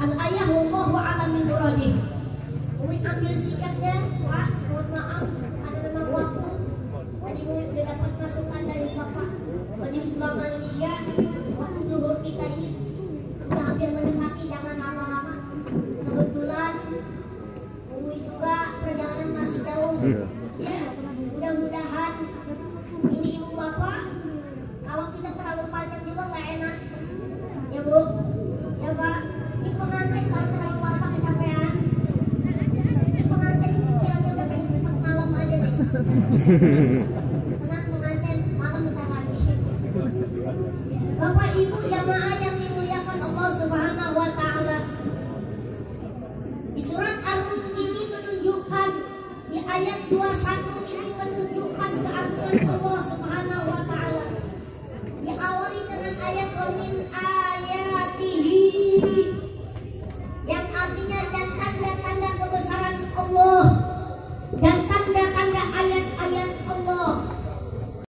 Al ayah wallahu a'lam min muradih. Umi ambil sikatnya, Pak. Mohon maaf, ada memang waktu. Tadi Umi udah dapat masukan dari Bapak Majelis Ulama Indonesia. Waktu duhur kita ini sudah hampir mendekati, jangan lama-lama. Kebetulan Umi juga perjalanan masih jauh. Ya, mudah-mudahan ini ibu bapak kalau kita terlalu panjang juga nggak enak ya bu ya pak ini pengantin kalau terlalu lama kecapean ini pengantin ini pikirannya udah pengen cepat malam aja nih tenang pengantin malam bentar lagi bapak ibu jamaah yang dimuliakan Allah subhanahu wa ta'ala di surat Ar-Rum ini menunjukkan di ayat 21 ini menunjukkan keagungan Allah Subhanahu wa taala. Diawali dengan ayat wa min